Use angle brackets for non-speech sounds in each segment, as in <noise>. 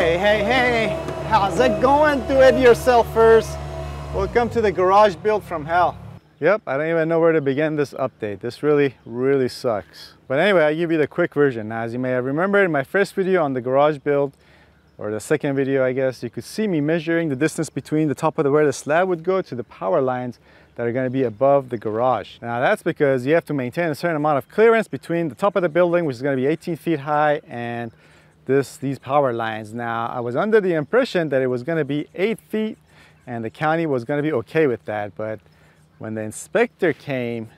Hey, hey, hey, how's it going, do-it-yourselfers? Welcome to the garage build from hell. Yep, I don't even know where to begin this update. This really, really sucks. But anyway, I'll give you the quick version. Now, as you may have remembered in my first video on the garage build, or the second video, I guess, you could see me measuring the distance between the top of the where the slab would go to the power lines that are gonna be above the garage. Now that's because you have to maintain a certain amount of clearance between the top of the building, which is gonna be 18 feet high, and this, these power lines. Now, I was under the impression that it was gonna be eight feet and the county was gonna be okay with that. But when the inspector came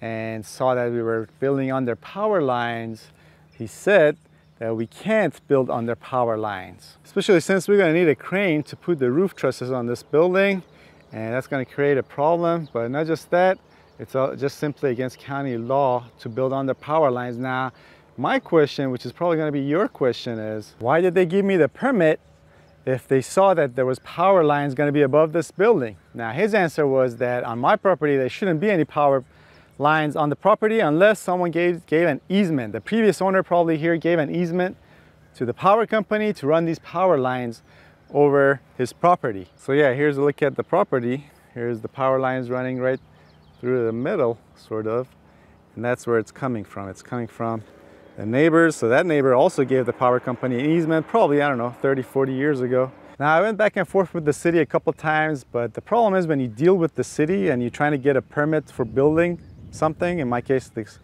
and saw that we were building under power lines, he said that we can't build under power lines, especially since we're gonna need a crane to put the roof trusses on this building and that's gonna create a problem. But not just that, it's just simply against county law to build under power lines. Now, my question, which is probably gonna be your question is, why did they give me the permit if they saw that there was power lines gonna be above this building? Now his answer was that on my property, there shouldn't be any power lines on the property unless someone gave, gave an easement. The previous owner probably here gave an easement to the power company to run these power lines over his property. So yeah, here's a look at the property. Here's the power lines running right through the middle, sort of. And that's where it's coming from. It's coming from the neighbors. So that neighbor also gave the power company an easement, probably, I don't know, 30, 40 years ago. Now I went back and forth with the city a couple times, but the problem is when you deal with the city and you're trying to get a permit for building something, in my case, this,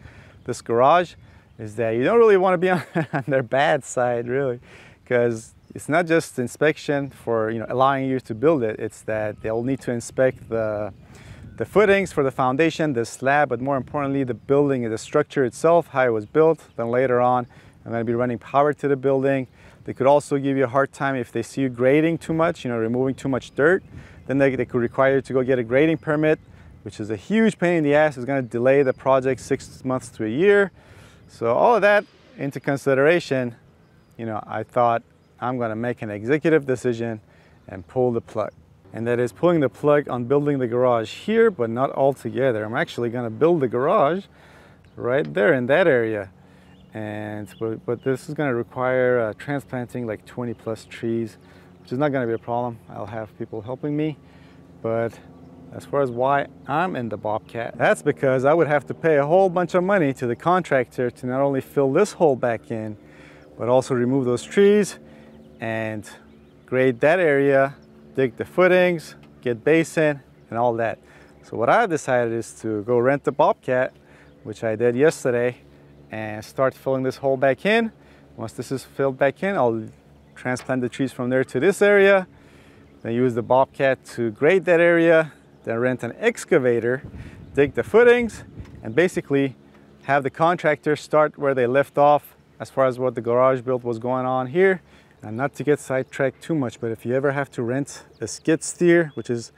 this garage, is that you don't really want to be on, <laughs> on their bad side, really, because it's not just inspection for you know allowing you to build it, it's that they'll need to inspect the the footings for the foundation, the slab, but more importantly, the building, the structure itself, how it was built. Then later on, I'm gonna be running power to the building. They could also give you a hard time if they see you grading too much, you know, removing too much dirt. Then they, they could require you to go get a grading permit, which is a huge pain in the ass. It's gonna delay the project six months to a year. So all of that into consideration, you know, I thought I'm gonna make an executive decision and pull the plug and that is pulling the plug on building the garage here, but not all together. I'm actually gonna build the garage right there in that area. And, but, but this is gonna require uh, transplanting like 20 plus trees, which is not gonna be a problem. I'll have people helping me. But as far as why I'm in the Bobcat, that's because I would have to pay a whole bunch of money to the contractor to not only fill this hole back in, but also remove those trees and grade that area dig the footings, get basin, and all that. So what I've decided is to go rent the Bobcat, which I did yesterday, and start filling this hole back in. Once this is filled back in, I'll transplant the trees from there to this area, then use the Bobcat to grade that area, then rent an excavator, dig the footings, and basically have the contractor start where they left off as far as what the garage build was going on here and not to get sidetracked too much, but if you ever have to rent a skid steer, which is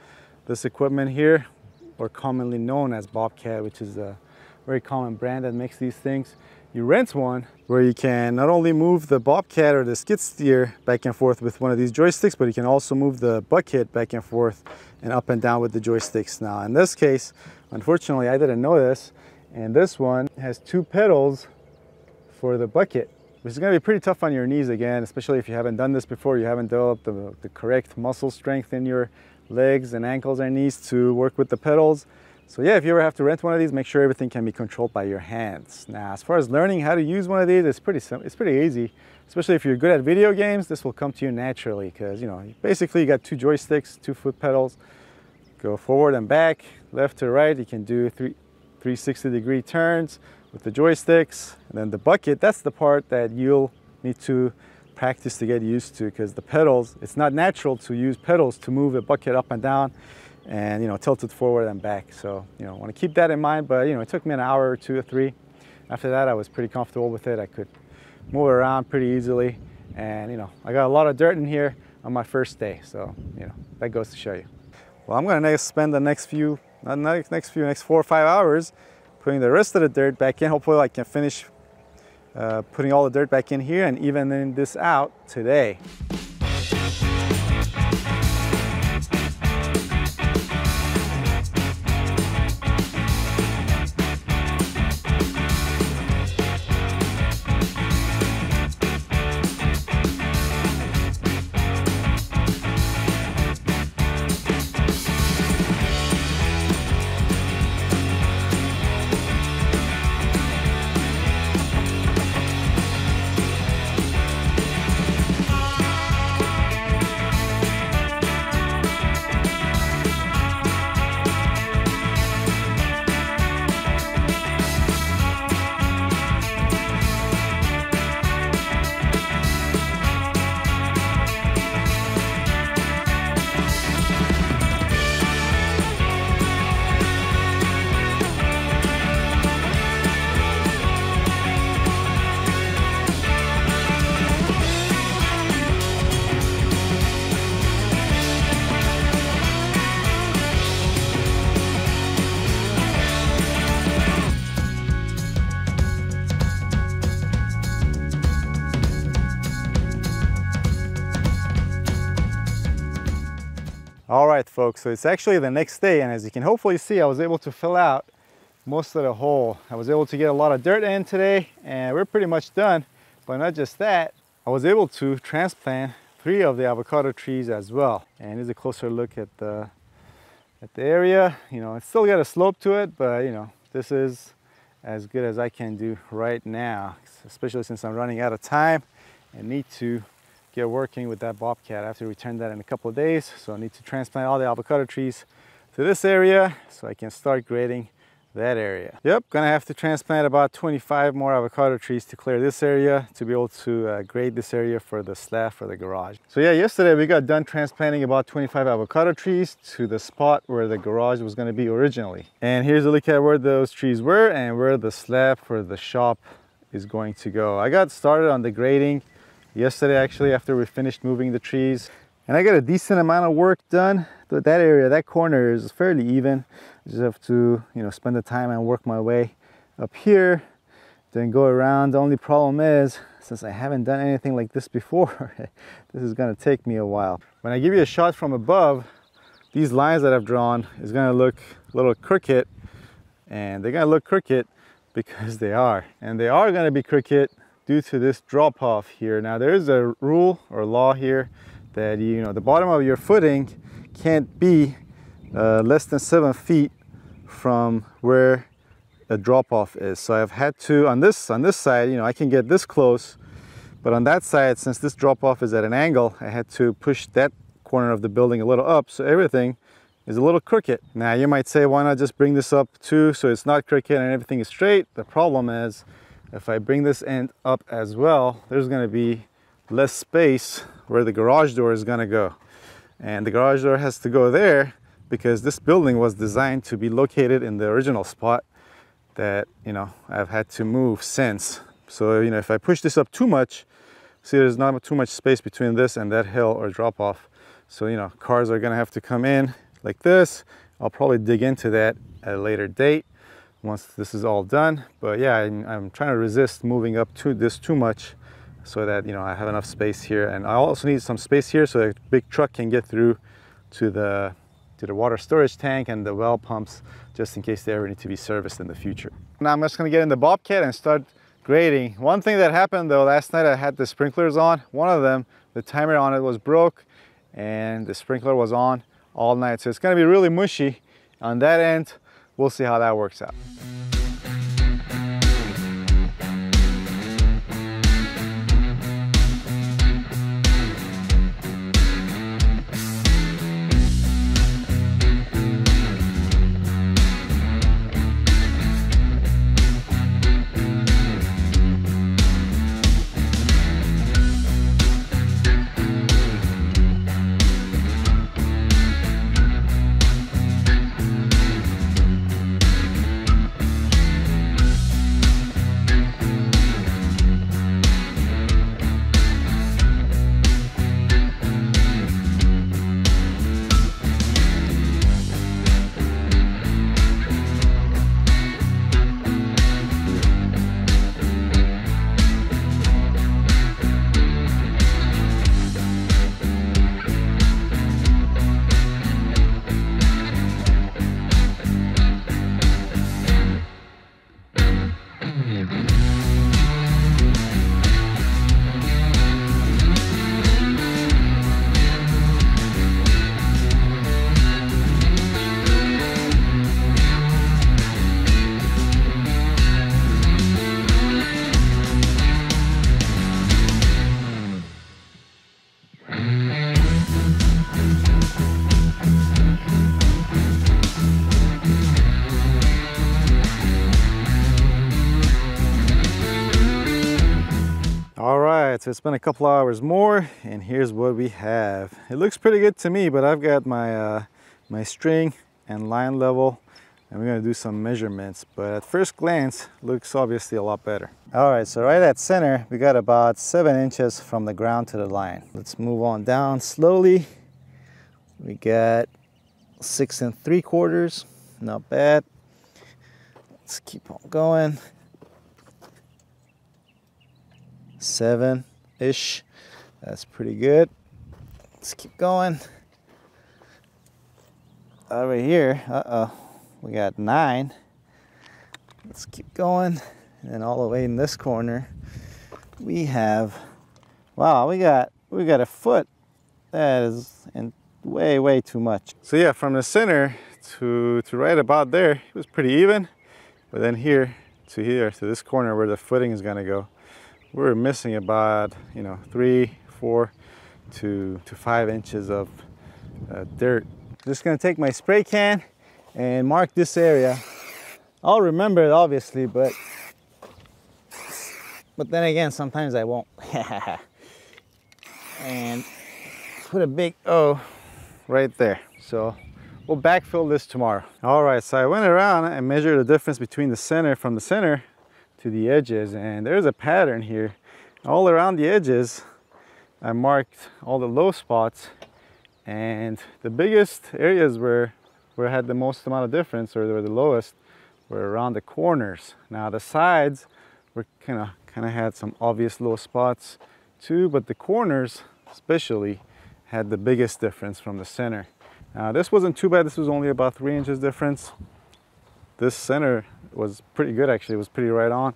this equipment here, or commonly known as Bobcat, which is a very common brand that makes these things, you rent one where you can not only move the Bobcat or the skid steer back and forth with one of these joysticks, but you can also move the bucket back and forth and up and down with the joysticks. Now, in this case, unfortunately, I didn't know this, and this one has two pedals for the bucket which is going to be pretty tough on your knees again, especially if you haven't done this before, you haven't developed the, the correct muscle strength in your legs and ankles and knees to work with the pedals. So yeah, if you ever have to rent one of these, make sure everything can be controlled by your hands. Now, as far as learning how to use one of these, it's pretty simple. It's pretty easy, especially if you're good at video games. This will come to you naturally because you know basically you got two joysticks, two foot pedals. Go forward and back, left to right. You can do three 360 degree turns with the joysticks. And then the bucket, that's the part that you'll need to practice to get used to because the pedals, it's not natural to use pedals to move a bucket up and down and you know tilt it forward and back. So you know, want to keep that in mind. But you know, it took me an hour or two or three. After that, I was pretty comfortable with it. I could move around pretty easily, and you know, I got a lot of dirt in here on my first day. So you know, that goes to show you. Well, I'm gonna spend the next few, not next next few, next four or five hours putting the rest of the dirt back in. Hopefully I can finish uh, putting all the dirt back in here and evening this out today. All right, folks, so it's actually the next day, and as you can hopefully see, I was able to fill out most of the hole. I was able to get a lot of dirt in today, and we're pretty much done. But not just that, I was able to transplant three of the avocado trees as well. And here's a closer look at the at the area. You know, it's still got a slope to it, but you know, this is as good as I can do right now, especially since I'm running out of time and need to get working with that bobcat. I have to return that in a couple of days, so I need to transplant all the avocado trees to this area so I can start grading that area. Yep, gonna have to transplant about 25 more avocado trees to clear this area to be able to uh, grade this area for the slab for the garage. So yeah, yesterday we got done transplanting about 25 avocado trees to the spot where the garage was gonna be originally. And here's a look at where those trees were and where the slab for the shop is going to go. I got started on the grading yesterday actually after we finished moving the trees and I got a decent amount of work done. But That area, that corner is fairly even. I just have to, you know, spend the time and work my way up here, then go around. The only problem is, since I haven't done anything like this before, <laughs> this is gonna take me a while. When I give you a shot from above, these lines that I've drawn is gonna look a little crooked, and they're gonna look crooked because they are. And they are gonna be crooked due to this drop off here. Now there's a rule or law here that you know the bottom of your footing can't be uh, less than seven feet from where a drop off is. So I've had to, on this, on this side, you know, I can get this close, but on that side, since this drop off is at an angle, I had to push that corner of the building a little up. So everything is a little crooked. Now you might say, why not just bring this up too so it's not crooked and everything is straight? The problem is if I bring this end up as well, there's gonna be less space where the garage door is gonna go. And the garage door has to go there because this building was designed to be located in the original spot that you know I've had to move since. So you know if I push this up too much see there's not too much space between this and that hill or drop off. So you know cars are gonna have to come in like this. I'll probably dig into that at a later date once this is all done but yeah I'm, I'm trying to resist moving up to this too much so that you know I have enough space here and I also need some space here so a big truck can get through to the to the water storage tank and the well pumps just in case they ever need to be serviced in the future. Now I'm just gonna get in the Bobcat and start grading. One thing that happened though, last night I had the sprinklers on. One of them, the timer on it was broke and the sprinkler was on all night. So it's gonna be really mushy on that end. We'll see how that works out. So it's been a couple hours more and here's what we have. It looks pretty good to me, but I've got my, uh, my string and line level and we're gonna do some measurements, but at first glance, looks obviously a lot better. All right, so right at center, we got about seven inches from the ground to the line. Let's move on down slowly. We got six and three quarters, not bad. Let's keep on going. Seven, ish. That's pretty good. Let's keep going. over here, uh-oh, we got nine. Let's keep going. And then all the way in this corner, we have, wow, we got, we got a foot. That is in way, way too much. So yeah, from the center to, to right about there, it was pretty even. But then here to here, to this corner where the footing is gonna go, we're missing about, you know, three, four to, to five inches of uh, dirt. Just gonna take my spray can and mark this area. I'll remember it obviously, but but then again, sometimes I won't. <laughs> and put a big O right there. So we'll backfill this tomorrow. All right, so I went around and measured the difference between the center from the center to the edges and there's a pattern here. All around the edges, I marked all the low spots and the biggest areas where, where I had the most amount of difference or were the lowest were around the corners. Now the sides were kind of kind of had some obvious low spots too, but the corners especially had the biggest difference from the center. Now this wasn't too bad, this was only about three inches difference. This center was pretty good actually, it was pretty right on.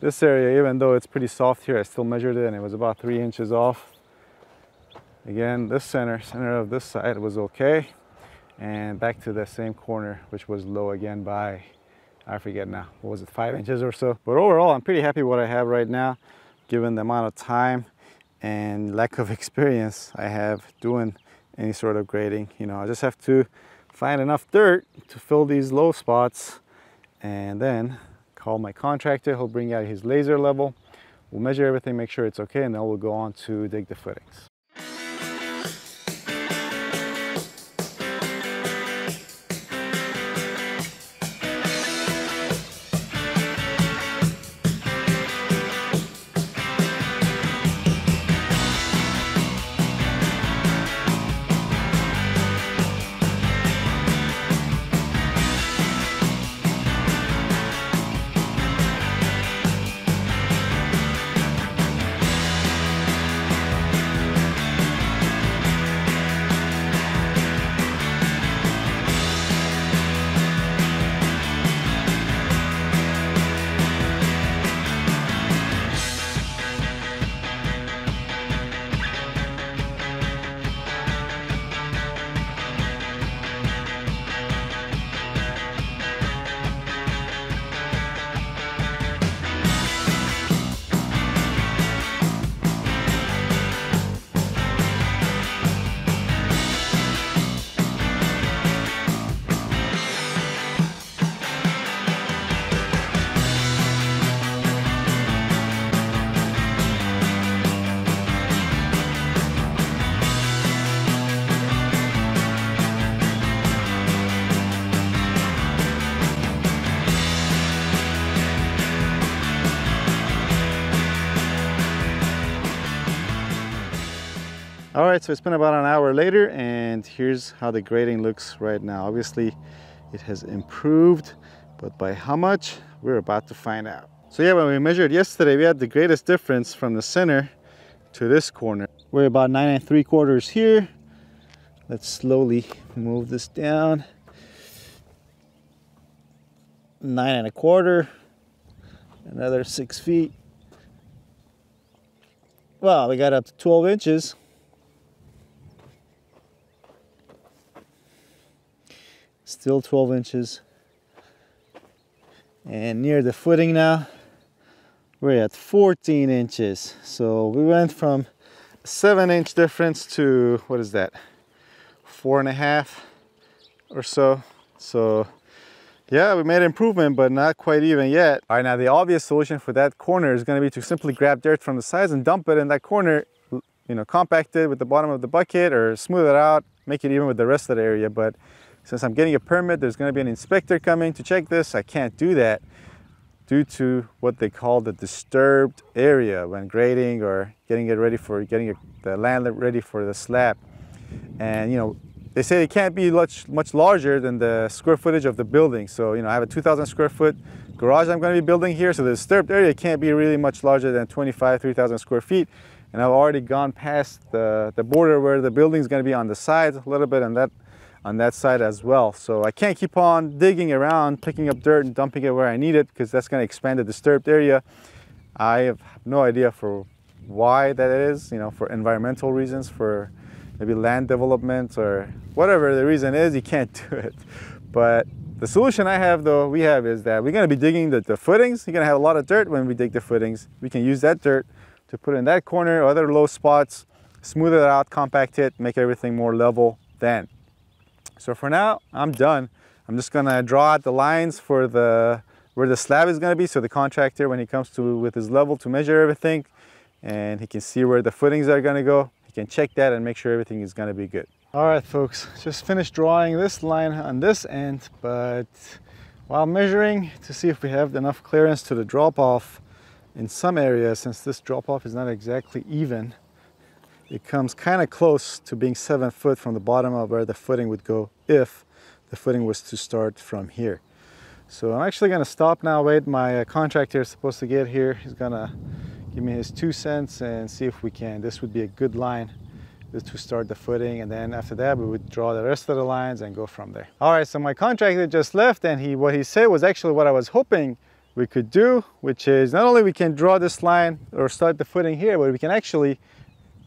This area, even though it's pretty soft here, I still measured it and it was about three inches off. Again, this center, center of this side was okay. And back to the same corner, which was low again by, I forget now, what was it, five inches or so. But overall, I'm pretty happy what I have right now, given the amount of time and lack of <laughs> experience I have doing any sort of grading. You know, I just have to find enough dirt to fill these low spots and then call my contractor. He'll bring out his laser level. We'll measure everything, make sure it's okay, and then we'll go on to dig the footings. All right, so it's been about an hour later and here's how the grading looks right now. Obviously it has improved, but by how much, we're about to find out. So yeah, when we measured yesterday, we had the greatest difference from the center to this corner. We're about nine and three quarters here. Let's slowly move this down. Nine and a quarter, another six feet. Well, we got up to 12 inches. Still 12 inches. And near the footing now we're at 14 inches. So we went from seven inch difference to what is that? Four and a half or so. So yeah we made improvement but not quite even yet. All right now the obvious solution for that corner is going to be to simply grab dirt from the sides and dump it in that corner you know compact it with the bottom of the bucket or smooth it out make it even with the rest of the area. But since I'm getting a permit, there's going to be an inspector coming to check this. I can't do that due to what they call the disturbed area when grading or getting it ready for getting the land ready for the slab. And you know, they say it can't be much much larger than the square footage of the building. So you know, I have a 2,000 square foot garage I'm going to be building here, so the disturbed area can't be really much larger than 25, 3,000 square feet. And I've already gone past the, the border where the building is going to be on the side a little bit, and that on that side as well. So I can't keep on digging around, picking up dirt and dumping it where I need it because that's going to expand the disturbed area. I have no idea for why that is, you know, for environmental reasons, for maybe land development or whatever the reason is, you can't <laughs> do it. But the solution I have though, we have is that we're gonna be digging the, the footings. You're gonna have a lot of dirt when we dig the footings. We can use that dirt to put in that corner or other low spots, smooth it out, compact it, make everything more level then. So for now, I'm done. I'm just gonna draw out the lines for the where the slab is gonna be so the contractor, when he comes to with his level to measure everything, and he can see where the footings are gonna go, he can check that and make sure everything is gonna be good. All right, folks, just finished drawing this line on this end, but while measuring to see if we have enough clearance to the drop off in some areas, since this drop off is not exactly even, it comes kind of close to being seven foot from the bottom of where the footing would go if the footing was to start from here. So I'm actually gonna stop now, wait, my uh, contractor is supposed to get here. He's gonna give me his two cents and see if we can. This would be a good line to start the footing and then after that we would draw the rest of the lines and go from there. All right, so my contractor just left and he what he said was actually what I was hoping we could do, which is not only we can draw this line or start the footing here, but we can actually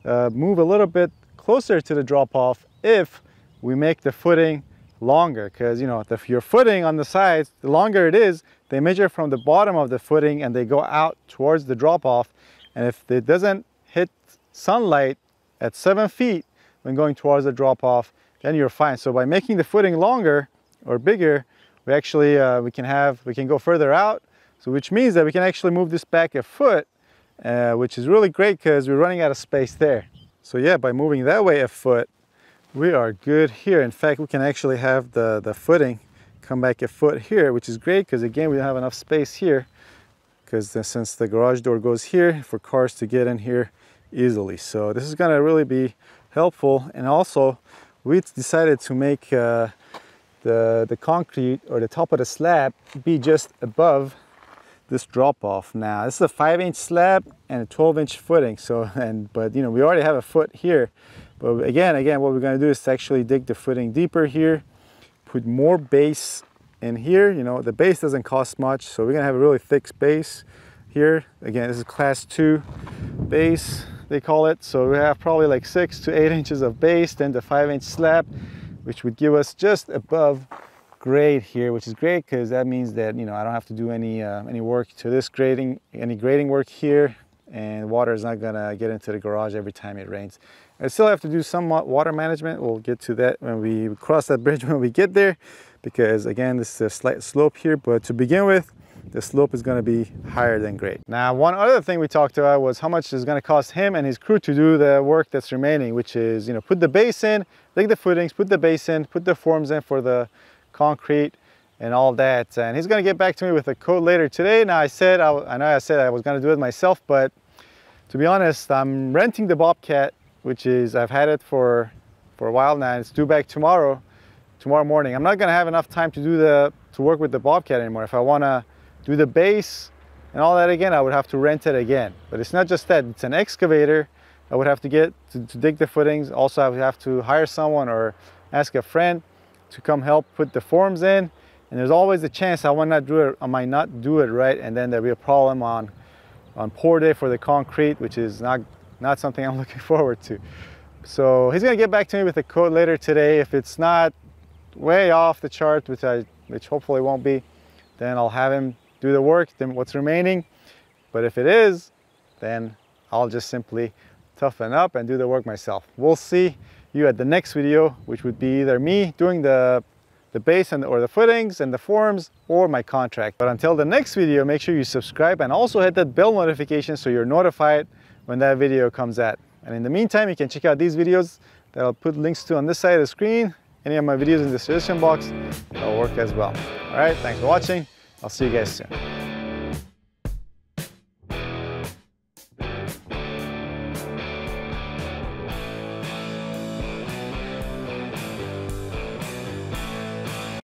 uh, move a little bit closer to the drop off if we make the footing longer. Because you know if your footing on the sides the longer it is they measure from the bottom of the footing and they go out towards the drop off. And if it doesn't hit sunlight at seven feet when going towards the drop off then you're fine. So by making the footing longer or bigger we actually uh, we can have we can go further out. So which means that we can actually move this back a foot uh, which is really great because we're running out of space there so yeah by moving that way a foot we are good here. In fact, we can actually have the, the footing come back a foot here, which is great because again, we don't have enough space here because since the garage door goes here for cars to get in here easily. So this is gonna really be helpful. And also we decided to make uh, the, the concrete or the top of the slab be just above this drop off now this is a five inch slab and a 12 inch footing so <laughs> and but you know we already have a foot here but again, again, what we're gonna do is actually dig the footing deeper here, put more base in here. You know, the base doesn't cost much, so we're gonna have a really thick base here. Again, this is class two base, they call it. So we have probably like six to eight inches of base, then the five inch slab, which would give us just above grade here, which is great because that means that, you know, I don't have to do any, uh, any work to this grading, any grading work here and water is not gonna get into the garage every time it rains. I still have to do some water management. We'll get to that when we cross that <laughs> bridge when we get there because again, this is a slight slope here, but to begin with, the slope is gonna be higher than grade. Now, one other thing we talked about was how much is gonna cost him and his crew to do the work that's remaining, which is, you know, put the base in, dig the footings, put the base in, put the forms in for the concrete, and all that. And he's gonna get back to me with a quote later today. Now I said, I, I know I said I was gonna do it myself, but to be honest, I'm renting the Bobcat, which is, I've had it for, for a while now. It's due back tomorrow, tomorrow morning. I'm not gonna have enough time to do the, to work with the Bobcat anymore. If I wanna do the base and all that again, I would have to rent it again. But it's not just that, it's an excavator. I would have to get to, to dig the footings. Also, I would have to hire someone or ask a friend to come help put the forms in. And there's always a chance I might not do it, I might not do it right, and then there'll be a problem on on pour day for the concrete, which is not, not something <laughs> I'm looking forward to. So he's gonna get back to me with a quote later today. If it's not way off the chart, which I, which hopefully won't be, then I'll have him do the work, then what's remaining. But if it is, then I'll just simply toughen up and do the work myself. We'll see you at the next video, which would be either me doing the the base and or the footings and the forms or my contract. But until the next video, make sure you subscribe and also hit that bell notification so you're notified when that video comes out. And in the meantime, you can check out these videos that I'll put links to on this side of the screen. Any of my videos in the suggestion box, that'll work as well. All right, thanks for watching. I'll see you guys soon.